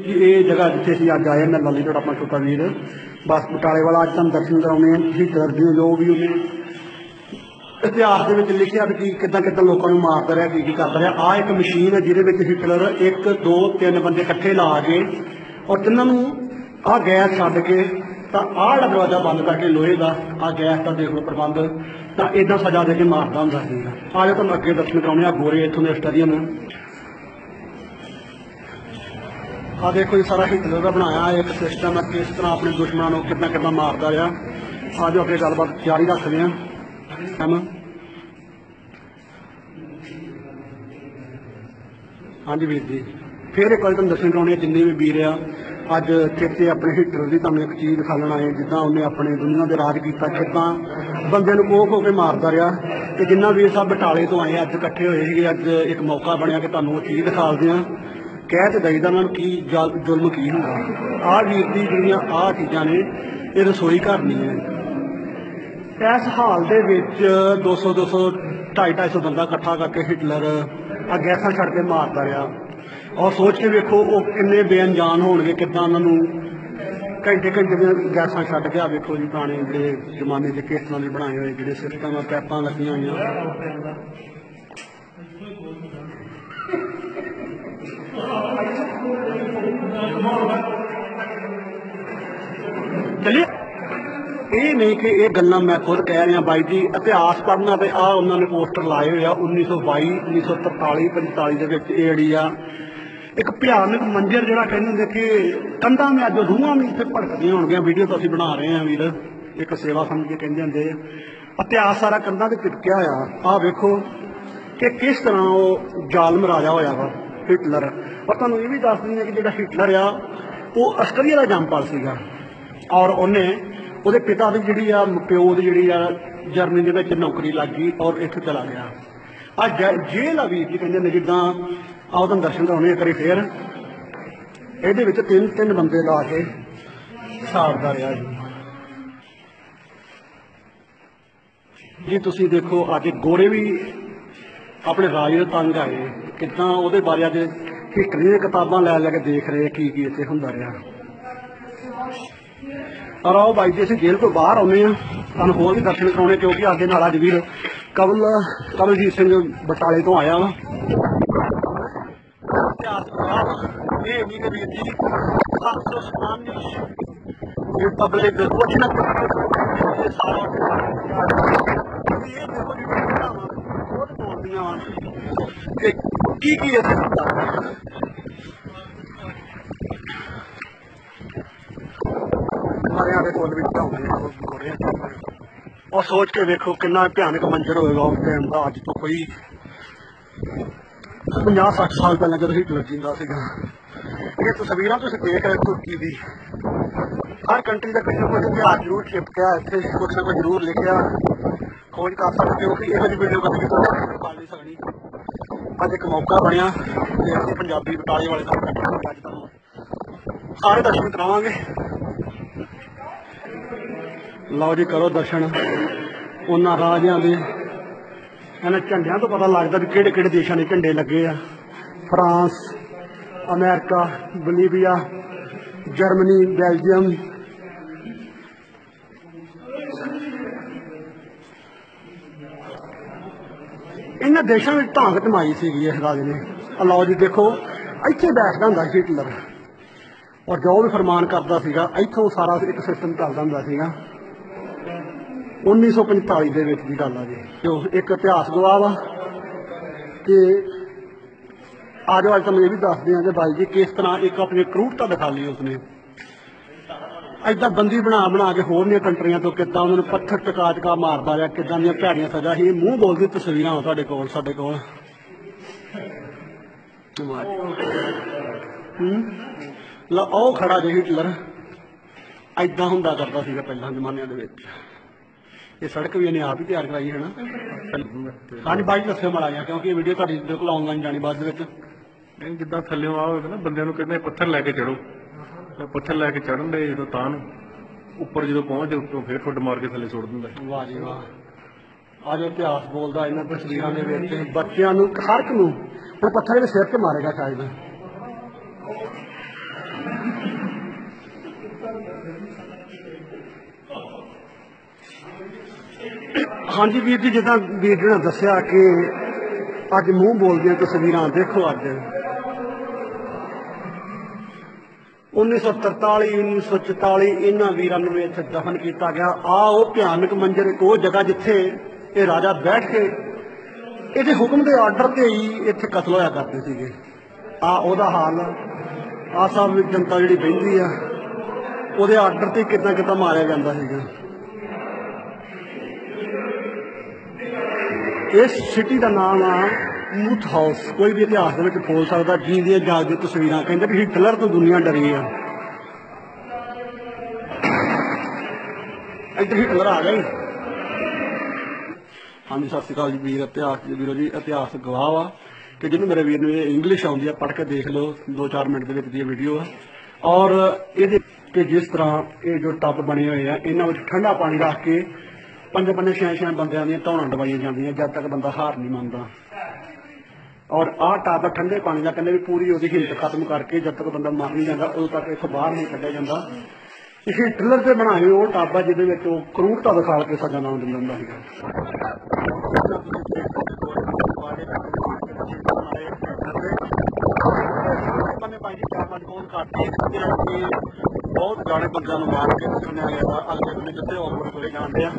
ਇਹ ਜਗ੍ਹਾ ਜਿੱਥੇ ਅਸੀਂ ਅੱਜ ਆਏ ਮੈਂ ਲਾਲੀ ਤੁਹਾਡਾ ਆਪਣਾ ਛੋਟਾ ਵੀਰ। ਬਸ ਬਟਾਲੇ ਵਾਲਾ ਅੱਜ ਤੁਹਾਨੂੰ ਦਰਸ਼ਨ ਕਰਾਉਣੇ ਆ ਹਿਟਲਰ ਦੀ ਜੋ ਵੀ ਉਹਨੇ ਇਤਿਹਾਸ ਦੇ ਵਿੱਚ ਲਿਖਿਆ ਵੀ ਕੀ, ਕਿੱਦਾਂ ਕਿੱਦਾਂ ਲੋਕਾਂ ਨੂੰ ਮਾਰਦਾ ਰਿਹਾ, ਕੀ ਕੀ ਕਰਦਾ ਰਿਹਾ। ਆ ਇੱਕ ਮਸ਼ੀਨ ਹੈ, ਜਿਹਦੇ ਵਿੱਚ ਹਿਟਲਰ ਇੱਕ, ਦੋ, ਤਿੰਨ ਬੰਦੇ ਇਕੱਠੇ ਲਾ ਕੇ ਔਰ ਤਿੰਨਾਂ ਨੂੰ ਆ ਗੈਸ ਛੱਡ ਕੇ ਤਾਂ ਆਹ ਦਰਵਾਜ਼ਾ ਬੰਦ ਕਰਕੇ ਲੋਹੇ ਦਾ ਆ ਗੈਸ ਦਾ ਦੇਖ ਲਓ ਪ੍ਰਬੰਧ, ਤਾਂ ਇਦਾਂ ਸਜ਼ਾ ਦੇ ਕੇ ਮਾਰਦਾ ਹੁੰਦਾ ਸੀਗਾ। ਆ ਤੁਹਾਨੂੰ ਅੱਗੇ ਦਰਸ਼ਨ ਕਰਾਉਣੇ ਆ ਗੋਰੇ ਇੱਥੋਂ ਦੇ ਸਟੇਡੀਅਮ। ਆ ਦੇਖੋ ਇਹ ਸਾਰਾ ਹਿਟਲਰ ਦਾ ਬਣਾਇਆ, ਇੱਕ ਸਿਸਟਮ ਹੈ ਕਿਸ ਤਰ੍ਹਾਂ ਆਪਣੇ ਦੁਸ਼ਮਣਾਂ ਨੂੰ ਕਿੰਨਾ ਕਿੱਦਾਂ ਮਾਰਦਾ ਰਿਹਾ। ਆ ਅੱਗੇ ਗੱਲਬਾਤ ਜਾਰੀ ਰੱਖਦੇ ਹਾਂ। ਹਮ ਹਾਂਜੀ ਵੀਰ ਜੀ। ਫਿਰ ਇੱਕ ਵਾਰ ਤੁਹਾਨੂੰ ਦੱਸਣ ਕਰਾਉਣੇ ਆ ਜਿੰਨੇ ਵੀ ਵੀਰ ਆ, ਅੱਜ ਚੇਤੇ ਆਪਣੇ ਹਿਟਲਰ ਦੀ ਤੁਹਾਨੂੰ ਇੱਕ ਚੀਜ਼ ਦਿਖਾਉਣ ਆਏ, ਜਿੱਦਾਂ ਉਹਨੇ ਆਪਣੇ ਦੁਨੀਆ ਦੇ ਰਾਜ ਕੀਤਾ ਕਿੱਦਾਂ ਬੰਦੇ ਨੂੰ ਕੋਹ ਖੋ ਕੇ ਮਾਰਦਾ ਰਿਹਾ। ਤੇ ਜਿੰਨਾ ਵੀਰ ਸਾਹਿਬ ਬਟਾਲੇ ਤੋਂ ਆਏ, ਅੱਜ ਇਕੱਠੇ ਹੋਏ ਸੀਗੇ, ਅੱਜ ਇੱਕ ਮੌਕਾ ਬਣਿਆ ਕਿ ਤੁਹਾਨੂੰ ਉਹ ਚੀਜ਼ ਦਿਖਾਉਂਦੇ ਆ ਕਹਿ ਤੇ ਦਈਦਾ ਉਹਨਾਂ ਨੂੰ ਕੀ ਜ਼ਲ- ਜ਼ੁਲਮ ਕੀ ਹੁੰਦਾ। ਆਹ ਵੀਰ ਦੀ ਜਿਹੜੀਆਂ ਆਹ ਚੀਜ਼ਾਂ ਨੇ, ਇਹ ਰਸੋਈ ਘਰ ਨਹੀਂ ਹੈ। ਇਸ ਹਾਲ ਦੇ ਵਿੱਚ 200 200 250 250 ਬੰਦਾ ਇਕੱਠਾ ਕਰਕੇ ਹਿਟਲਰ ਆ ਗੈਸਾਂ ਛੱਡ ਕੇ ਮਾਰਦਾ ਰਿਹਾ। ਔਰ ਸੋਚ ਕੇ ਵੇਖੋ, ਉਹ ਕਿੰਨੇ ਬੇਅੰਜਾਨ ਹੋਣਗੇ, ਕਿੱਦਾਂ ਉਹਨਾਂ ਨੂੰ ਘੰਟੇ ਘੰਟੇ ਦੀਆਂ ਗੈਸਾਂ ਛੱਡ ਕੇ ਆ ਵੇਖੋ ਜੀ, ਪੁਰਾਣੇ ਜਿਹੜੇ ਜ਼ਮਾਨੇ ਦੇ ਕਿਸ ਤਰ੍ਹਾਂ ਦੇ ਬਣਾਏ ਹੋਏ, ਜਿਹੜੇ ਸਿਸਟਮ ਆ ਪੈਪਾਂ ਲੱਗੀਆਂ ਹੋਈਆਂ। ਚਲਿਏ। ਇਹ ਨਹੀਂ ਕਿ ਇਹ ਗੱਲਾਂ ਮੈਂ ਖੁਦ ਕਹਿ ਰਿਹਾ ਬਾਈ ਜੀ, ਇਤਿਹਾਸ ਪੜ੍ਹਨਾ ਤੇ ਆ ਉਹਨਾਂ ਨੇ ਪੋਸਟਰ ਲਾਏ ਹੋਏ ਆ 1922 1943 45 ਦੇ ਵਿੱਚ ਇਹ ਜਿਹੜੀ ਆ, ਇੱਕ ਭਿਆਨਕ ਮੰਜ਼ਰ ਜਿਹੜਾ ਕਹਿੰਦੇ ਹੁੰਦੇ ਕਿ ਕੰਧਾਂ ਮੈਂ ਅੱਜ ਰੂਹਾਂ ਵੀ ਇੱਥੇ ਭੜਕਦੀਆਂ ਹੋਣਗੀਆਂ ਵੀਡੀਓ ਤਾਂ ਅਸੀਂ ਬਣਾ ਰਹੇ ਹਾਂ ਵੀਰ, ਇੱਕ ਸੇਵਾ ਸਮਝ ਕੇ ਕਹਿੰਦੇ ਹੁੰਦੇ ਇਤਿਹਾਸ ਸਾਰਾ ਕੰਧਾਂ ਤੇ ਚਿਪਕਿਆ ਆ ਆਹ ਵੇਖੋ ਕਿ ਕਿਸ ਤਰ੍ਹਾਂ ਉਹ ਜ਼ਾਲਮ ਰਾਜਾ ਹੋਇਆ ਵਾ। ਹਿਟਲਰ ਔਰ ਤੁਹਾਨੂੰ ਇਹ ਵੀ ਦੱਸ ਦਿੰਦੇ ਕਿ ਜਿਹੜਾ ਹਿਟਲਰ ਆ, ਉਹ ਆਸਟਰੀਆ ਦਾ ਜੰਮਪਲ ਸੀਗਾ। ਔਰ ਉਹਨੇ ਉਹਦੇ ਪਿਤਾ ਦੀ ਜਿਹੜੀ ਆ, ਪਿਓ ਦੀ ਜਿਹੜੀ ਆ, ਜਰਮਨੀ ਦੇ ਵਿੱਚ ਨੌਕਰੀ ਲੱਗ ਗਈ ਔਰ ਇੱਥੇ ਚਲਾ ਗਿਆ। ਆ ਜੇਲ੍ਹ ਆ ਵੀ, ਕੀ ਕਹਿੰਦੇ ਨੇ, ਜਿੱਦਾਂ ਆਓ ਤੁਹਾਨੂੰ ਦਰਸ਼ਨ ਕਰਾਉਣੇ ਕਰੀ ਫੇਰ। ਇਹਦੇ ਵਿੱਚ ਤਿੰਨ ਤਿੰਨ ਬੰਦੇ ਲਾ ਕੇ ਸਾੜਦਾ ਰਿਹਾ ਜੀ। ਜੀ, ਤੁਸੀਂ ਦੇਖੋ, ਅੱਜ ਗੋਰੇ ਵੀ ਆਪਣੇ ਰਾਜ ਦੇ ਤੰਗ ਆਏ। ਕਿੱਦਾਂ ਉਹਦੇ ਬਾਰੇ ਅੱਜ ਹਿਸਟਰੀ ਦੀਆਂ ਕਿਤਾਬਾਂ ਲੈ ਲੈ ਕੇ ਦੇਖ ਰਹੇ ਕੀ ਕੀ ਇੱਥੇ ਹੁੰਦਾ ਰਿਹਾ। ਔਰ ਆਓ ਬਾਈ ਜੀ, ਅਸੀਂ ਜੇਲ੍ਹ ਤੋਂ ਬਾਹਰ ਆਉਂਦੇ ਆ ਤੁਹਾਨੂੰ ਹੋਰ ਵੀ ਦਰਸ਼ਨ ਕਰਾਉਣੇ, ਕਿਉਂਕਿ ਸਾਡੇ ਨਾਲ ਅੱਜ ਵੀਰ ਕਵਲ, ਕਵਲਜੀਤ ਸਿੰਘ ਬਟਾਲੇ ਤੋਂ ਆਇਆ ਵਾ। ਇਤਿਹਾਸ ਪੜ੍ਹਿਆ। ਇਹ ਵੀ ਕਿ ਵੀਰ ਜੀ 705 ਰਿਪਬਲਿਕ ਕੁਛ ਨਾ ਕੁਛ ਸਾਰਾ ਇਹ ਦੇਖੋ ਜੀ ਬਹੁਤ ਬੋਲਦੀਆਂ ਵਾਂ ਕੀ ਕੀ ਇੱਥੇ ਹੁੰਦਾ ਦੇ? ਕੋਲ ਵਿੱਚ ਆਉਂਦੇ ਉਹ ਸੋਚ ਕੇ ਵੇਖੋ ਕਿੰਨਾ ਭਿਆਨਕ ਮੰਜ਼ਰ ਹੋਏਗਾ ਉਸ ਟਾਈਮ ਦਾ, ਅੱਜ ਤੋਂ ਕੋਈ 50 60 ਸਾਲ ਪਹਿਲਾਂ ਜਦੋਂ ਹਿਟਲਰ ਜਿੰਦਾ ਸੀਗਾ। ਇਹ ਤਸਵੀਰਾਂ ਤੁਸੀਂ ਦੇਖ ਰਹੇ ਤੁਰਕੀ ਦੀ। ਹਰ ਕੰਟਰੀ ਦਾ ਕਿਸੇ ਨਾ ਕੁਝ ਇਤਿਹਾਸ ਜ਼ਰੂਰ ਛਿਪਕਿਆ ਇੱਥੇ ਕੁਝ ਨਾ ਕੁਝ ਜ਼ਰੂਰ ਲਿਖਿਆ। ਖੋਜ ਕਰ ਸਕਦੇ ਹੋ ਕਿ ਇਹੋ ਜਿਹੀ ਵੀਡੀਓ ਕਦੇ ਵੀ ਤੁਸੀਂ ਕਰ ਨਹੀਂ ਸਕਣੀ ਅੱਜ ਇੱਕ ਮੌਕਾ ਬਣਿਆ ਤੇ ਅਸੀਂ ਪੰਜਾਬੀ ਬਟਾਲੇ ਵਾਲੇ ਦਾ ਇਕੱਠੇ ਅੱਜ ਤੁਹਾਨੂੰ ਸਾਰੇ ਦਰਸ਼ਨ ਕਰਾਵਾਂਗੇ। ਲਓ ਜੀ, ਕਰੋ ਦਰਸ਼ਨ। ਉਹਨਾਂ ਰਾਜਿਆਂ ਦੇ, ਇਹਨਾਂ ਝੰਡਿਆਂ ਤੋਂ ਪਤਾ ਲੱਗਦਾ ਵੀ ਕਿਹੜੇ ਕਿਹੜੇ ਦੇਸ਼ਾਂ ਦੇ ਝੰਡੇ ਲੱਗੇ ਆ। France, America, Bolivia, Germany, Belgium ਇਹਨਾਂ ਦੇਸ਼ਾਂ ਵਿੱਚ ਢਾਂਗ ਧਮਾਈ ਸੀਗੀ ਇਸ ਰਾਜ ਨੇ। ਆਹ ਜੀ, ਦੇਖੋ, ਇੱਥੇ ਬੈਠਦਾ ਹੁੰਦਾ ਸੀ ਹਿਟਲਰ। ਔਰ ਜੋ ਵੀ ਫਰਮਾਨ ਕਰਦਾ ਸੀਗਾ, ਇੱਥੋਂ ਸਾਰਾ ਇੱਕ ਸਿਸਟਮ ਚੱਲਦਾ ਹੁੰਦਾ ਸੀਗਾ। 1945 ਦੇ ਵਿੱਚ ਦੀ ਗੱਲ ਆ ਜੀ। ਜੋ ਇੱਕ ਇਤਿਹਾਸ ਗਵਾਹ ਵਾ ਕਿ ਆਜੋ ਅੱਜ ਤੁਹਾਨੂੰ ਇਹ ਵੀ ਦੱਸਦੇ ਹਾਂ ਕਿ ਬਾਈ ਜੀ, ਕਿਸ ਤਰ੍ਹਾਂ ਇੱਕ ਆਪਣੀ ਕਰੂਰਤਾ ਦਿਖਾ ਲਈ ਉਸਨੇ। ਐਦਾਂ ਬੰਦੀ ਬਣਾ ਬਣਾ ਕੇ ਹੋਰਨੀਆਂ ਕੰਟਰੀਆਂ ਤੋਂ ਕਿੱਦਾਂ ਉਹਨਾਂ ਨੂੰ ਪੱਥਰ ਟਕਾ ਟਕਾ ਮਾਰਦਾ ਜਾਂ ਕਿੱਦਾਂ ਦੀਆਂ ਭੈੜੀਆਂ ਸਜ਼ਾ ਸੀ। ਮੂੰਹ ਬੋਲਦੀ ਤਸਵੀਰਾਂ ਆ ਤੁਹਾਡੇ ਕੋਲ, ਸਾਡੇ ਕੋਲ। ਲਾ, ਉਹ ਖੜਾ ਜੇ ਹਿਟਲਰ ਐਦਾਂ ਹੁੰਦਾ ਕਰਦਾ ਸੀਗਾ ਪਹਿਲਾਂ ਜ਼ਮਾਨਿਆਂ ਦੇ ਵਿੱਚ। ਇਹ ਸੜਕ ਵੀ ਇਹਨੇ ਆਪ ਹੀ ਤਿਆਰ ਕਰਾਈ ਹੈ ਨਾ। ਹਾਂਜੀ, ਬਾਈ ਦੱਸਿਓ ਮਾੜਾ ਜਿਹਾ, ਕਿਉਂਕਿ ਇਹ ਵੀਡੀਓ ਤੁਹਾਡੀ ਬਿਲਕੁਲ ਆਨਲਾਈਨ ਜਾਣੀ ਬਾਅਦ ਦੇ ਵਿੱਚ। ਨਹੀਂ, ਜਿੱਦਾਂ ਥੱਲੇ ਆਵੇ ਨਾ, ਬੰਦਿਆਂ ਨੂੰ ਕਹਿੰਦੇ ਪੱਥਰ ਲੈ ਕੇ ਚੜੋ। ਤੇ ਪੱਥਰ ਲੈ ਕੇ ਚੜਨ ਦੇ ਜਦੋਂ ਤਾਂ ਨੂੰ ਉੱਪਰ ਜਦੋਂ ਪਹੁੰਚਦੇ ਉੱਤੋਂ ਫੇਰ ਠੁੱਡ ਮਾਰ ਕੇ ਥੱਲੇ ਸੁੱਟ ਦਿੰਦਾ ਵਾਹ ਜੀ ਵਾਹ। ਅੱਜ ਇਤਿਹਾਸ ਬੋਲਦਾ ਇਹਨਾਂ ਤਸਵੀਰਾਂ ਦੇ ਵਿੱਚ। ਬੱਚਿਆਂ ਨੂੰ ਹਰ ਇੱਕ ਨੂੰ ਉਹ ਪੱਥਰ ਦੇ ਸਿਰ ਤੇ ਮਾਰੇਗਾ ਸ਼ਾਇਦ। ਹਾਂਜੀ ਵੀਰ ਜੀ ਜਿੱਦਾਂ ਵੀਰ ਜੀ ਨੇ ਦੱਸਿਆ ਕਿ ਅੱਜ ਮੂੰਹ ਬੋਲਦੀਆਂ ਤਸਵੀਰਾਂ ਦੇਖੋ ਅੱਜ। 1943 1944 ਇਹਨਾਂ ਵੀਰਾਂ ਨੂੰ ਇੱਥੇ ਦਫਨ ਕੀਤਾ ਗਿਆ। ਆ ਉਹ ਭਿਆਨਕ ਮੰਜ਼ਰ ਇੱਕ ਉਹ ਜਗ੍ਹਾ ਜਿੱਥੇ ਇਹ ਰਾਜਾ ਬੈਠ ਕੇ ਇਹਦੇ ਹੁਕਮ ਦੇ ਆਰਡਰ ਤੇ ਹੀ ਇੱਥੇ ਕਤਲ ਹੋਇਆ ਕਰਦੇ ਸੀਗੇ। ਆ ਉਹਦਾ ਹਾਲ ਆ। ਸਾਹਿਬ ਵੀ ਜਨਤਾ ਜਿਹੜੀ ਬਹਿੰਦੀ ਆ, ਉਹਦੇ ਆਰਡਰ ਤੇ ਕਿੱਦਾਂ ਕਿੱਦਾਂ ਮਾਰਿਆ ਜਾਂਦਾ ਸੀਗਾ। ਇਸ ਸਿਟੀ ਦਾ ਨਾਮ ਆ ਮੂਥ ਕੋਈ ਵੀ ਇਤਿਹਾਸ ਦੇ ਵਿੱਚ ਖੋਲ ਸਕਦਾ ਜੀਂਦੀਆਂ ਜਾਗਦੀਆਂ ਤਸਵੀਰਾਂ ਕਹਿੰਦੇ ਵੀ ਹਿਟਲਰ ਤੋਂ ਦੁਨੀਆ ਡਰੀ ਆ। ਇੱਧਰ ਹਿਟਲਰ ਆ ਗਿਆ ਹਾਂਜੀ, ਸਤਿ ਸ਼੍ਰੀ ਅਕਾਲ ਜੀ ਵੀਰ, ਇਤਿਹਾਸ ਜੀ ਵੀਰੋ ਜੀ, ਇਤਿਹਾਸ ਗਵਾਹ ਵਾ ਕਿ ਜਿਹਨੂੰ ਮੇਰੇ ਵੀਰ ਨੂੰ ਇੰਗਲਿਸ਼ ਆਉਂਦੀ ਆ, ਪੜ੍ਹ ਕੇ ਦੇਖ ਲਓ 2-4 ਮਿੰਟ ਦੇ ਵਿੱਚ ਦੀ ਵੀਡੀਓ ਆ। ਔਰ ਇਹਦੇ ਕਿ ਜਿਸ ਤਰ੍ਹਾਂ ਇਹ ਜੋ ਟੱਬ ਬਣੇ ਹੋਏ ਆ, ਇਹਨਾਂ ਵਿੱਚ ਠੰਡਾ ਪਾਣੀ ਰੱਖ ਕੇ ਪੰਜ ਪੰਜ ਛੇ ਛੇ ਬੰਦਿਆਂ ਦੀਆਂ ਧੌਣਾਂ ਦਵਾਈਆਂ ਜਾਂਦੀਆਂ, ਜਦ ਤੱਕ ਬੰਦਾ ਹਾਰ ਨਹੀਂ ਮੰਨਦਾ। ਔਰ ਆਹ ਟੱਬ ਠੰਡੇ ਪਾਣੀ ਦਾ ਕਹਿੰਦੇ ਵੀ ਪੂਰੀ ਉਹਦੀ ਹਿੰਮਤ ਖਤਮ ਕਰਕੇ ਜਦ ਤੱਕ ਬੰਦਾ ਮਰ ਨਹੀਂ ਜਾਂਦਾ, ਉਦੋਂ ਤੱਕ ਇੱਥੋਂ ਬਾਹਰ ਨਹੀਂ ਕੱਢਿਆ ਜਾਂਦਾ। ਇਹ ਹਿਟਲਰ ਦੇ ਬਣਾਏ ਉਹ ਟਾਬਾ ਜਿਹਦੇ ਵਿੱਚ ਉਹ ਕਰੂਰਤਾ ਦਿਖਾ ਕੇ ਸਾਡਾ ਨਾਮ ਦਿੰਦਾ ਹੁੰਦਾ ਸੀਗਾ। ਬੰਨੇ ਭਾਈ ਜੀ, ਚਾਰ ਕੋਲ ਕੱਟ ਤੇ ਬਹੁਤ ਗਾਣੇ ਬੰਦਿਆਂ ਨੂੰ ਮਾਰ ਕੇ ਸੁਣਿਆ ਗਿਆ ਅਗਲੇ ਬੰਦੇ ਜਿੱਥੇ ਹੋਰ ਕੋਲੇ ਜਾਂਦੇ ਆ।